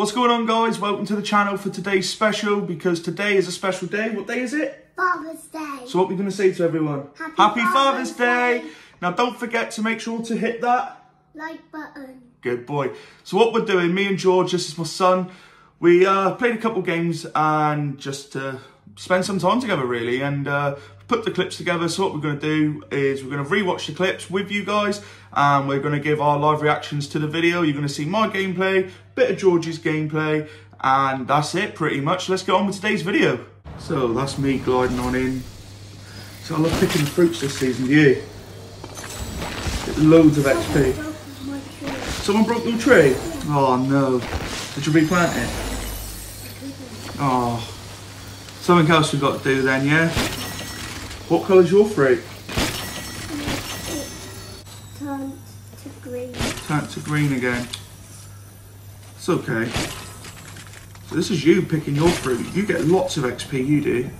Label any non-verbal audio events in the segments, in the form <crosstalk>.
What's going on guys? Welcome to the channel for today's special because today is a special day. What day is it? Father's Day. So what we're we going to say to everyone? Happy Father's, Father's Day. Day. Now don't forget to make sure to hit that. Like button. Good boy. So what we're doing, me and George, this is my son, we uh, played a couple games and just uh, spend some time together really and uh, put the clips together. So what we're going to do is we're going to rewatch the clips with you guys and we're going to give our live reactions to the video. You're going to see my gameplay, bit of George's gameplay and that's it pretty much. Let's get on with today's video. So that's me gliding on in. So I love picking fruits this season, do you? Get loads of XP. Someone broke your tree? Oh no. Did you replant it? Oh. Something else we've got to do then, yeah? What colour's your fruit? Turned to green. Turn it to green again. It's okay. So this is you picking your fruit. You get lots of XP, you do.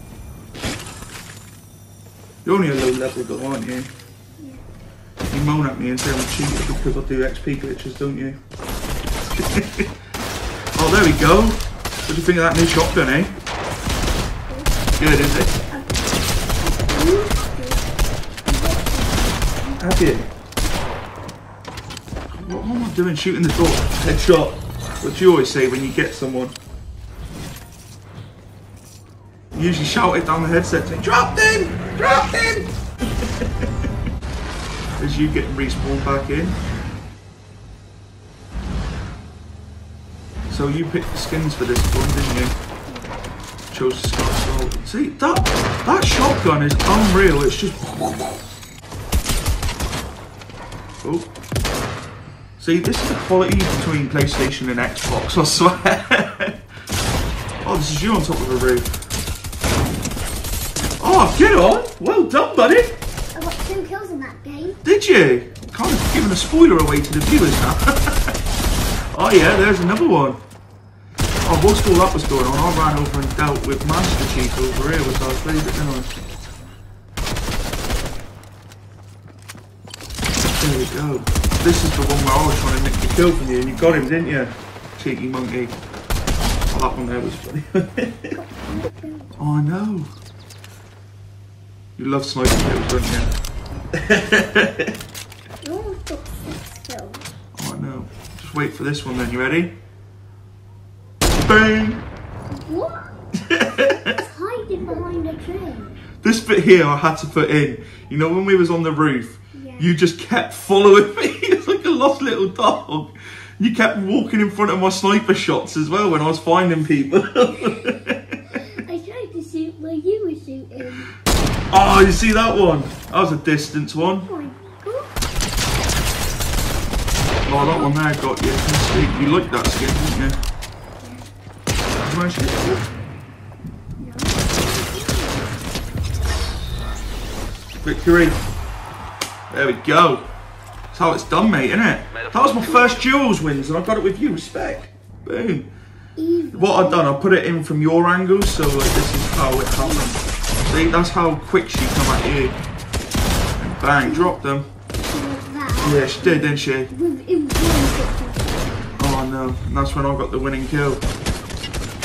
You're only a low level though, aren't you? You moan at me and say I'm cheated because I do XP glitches, don't you? <laughs> oh, there we go. What do you think of that new shotgun, eh? Good, is it? You? What, am I doing shooting the door? Headshot. What do you always say when you get someone? You usually shout it down the headset saying, Dropped him! Dropped him! As <laughs> you get respawned back in. So you picked the skins for this one, didn't you? Chose the Scar Assault. See, that, that shotgun is unreal. It's just... Oh. See, this is the quality between PlayStation and Xbox, I swear. <laughs> oh, this is you on top of a roof. Oh, get on! Well done, buddy! I got two kills in that game. Did you? Kind of giving a spoiler away to the viewers now. <laughs> oh yeah, there's another one. Oh, whilst all up was going and I ran over and dealt with Master Chief over here with our favourite, didn't I? There we go. This is the one where I was trying to nick the kill from you and you got him, didn't you? Cheeky monkey. Oh, that one there was funny. oh, <laughs> I know. You love smoking kills, don't you? <laughs> You almost got six kills. Oh no. Just wait for this one then, you ready? Bang! What? it's <laughs> hiding behind a tree. This bit here I had to put in. You know when we was on the roof, Yeah. you just kept following me. <laughs> It's like a lost little dog. You kept walking in front of my sniper shots as well when I was finding people. I tried to shoot where you were shooting. oh, you see that one? That was a distance one. Oh my god. Oh, that one there got you. You liked that skin, didn't you? Victory. There we go. That's how it's done, mate, isn't it? That was my first duos wins, and I got it with you. Respect. Boom. What I've done, I put it in from your angle, so like, this is how it happened. See, that's how quick she come at you. And bang, dropped them. Yeah, she did, didn't she? With in one picture. Oh no, and that's when I got the winning kill.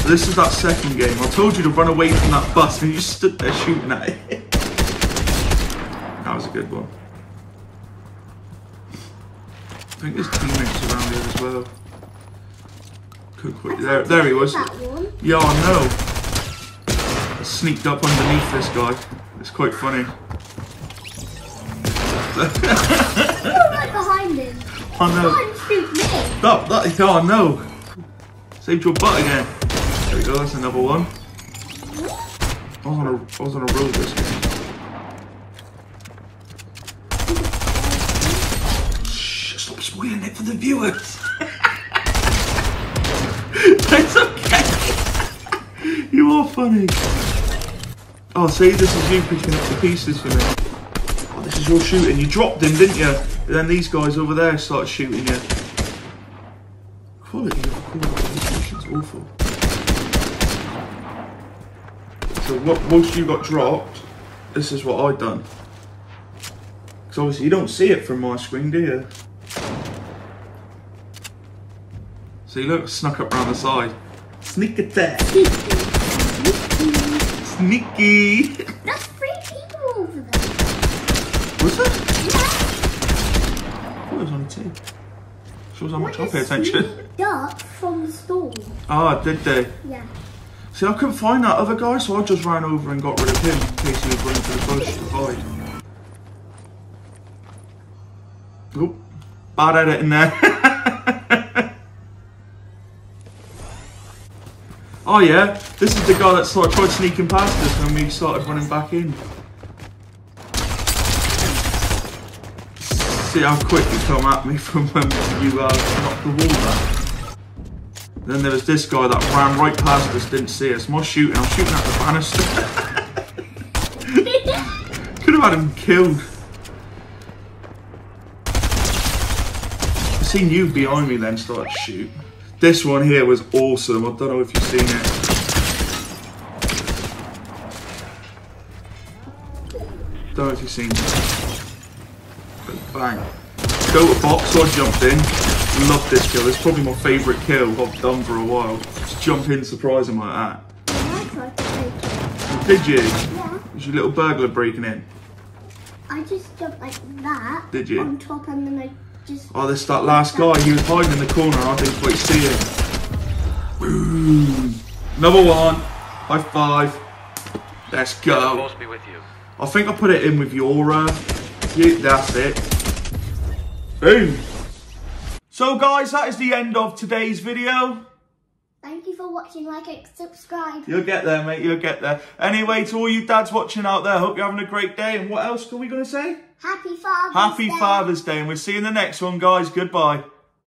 So this is that second game. I told you to run away from that bus and you just stood there shooting at it. that was a good one. I think there's teammates around here as well. Could quick. There, there he was. Yeah, I know. I sneaked up underneath this guy. It's quite funny. Right behind him. I know. Try and shoot me. That, I know. Saved your butt again. There we go, that's another one. I was on a, I was on a roll this game. Shh, stop spoiling it for the viewers. <laughs> it's okay. you are funny. Oh, see, this is you picking up the pieces for me. Oh, this is your shooting. You dropped him, didn't you? But then these guys over there started shooting you. Quality of awful. So what, once you got dropped, this is what I'd done. Because obviously you don't see it from my screen, do you? See, look, snuck up around the side. Sneak attack. Sneaky. That's three people over there. Was it? Yeah. I thought it was only two. Shows how much I pay attention. Sneaked up from the store. Ah, did they? Yeah. See, I couldn't find that other guy, so I just ran over and got rid of him in case he was running to the bush to hide. Oop. Bad edit in there. <laughs> oh yeah, this is the guy that sort of tried sneaking past us when we started running back in. See how quick you come at me <laughs> from when you uh, knocked the wall down. Then there was this guy that ran right past us, didn't see us. More shooting, I'm shooting at the banister. <laughs> Could have had him killed. I seen you behind me then start to shoot. This one here was awesome. I don't know if you've seen it. Don't know if you've seen it. But bang. Go to box, so I jumped in. Love this kill. It's probably my favourite kill I've done for a while. Just jump in, surprise him like that. I tried to take it. Did you? Yeah. Was your little burglar breaking in? I just jumped like that. Did you? On top and then I just. Oh, this that last guy. He was hiding in the corner. I didn't quite see him. Boom. Number one. High five. Let's go. Force be with you. I think I put it in with your. Uh, you, that's it. Boom. So, guys, that is the end of today's video. Thank you for watching. Like and subscribe. You'll get there, mate. You'll get there. Anyway, to all you dads watching out there, hope you're having a great day. And what else are we going to say? Happy Father's Happy Day. Happy Father's Day. And we'll see you in the next one, guys. Goodbye.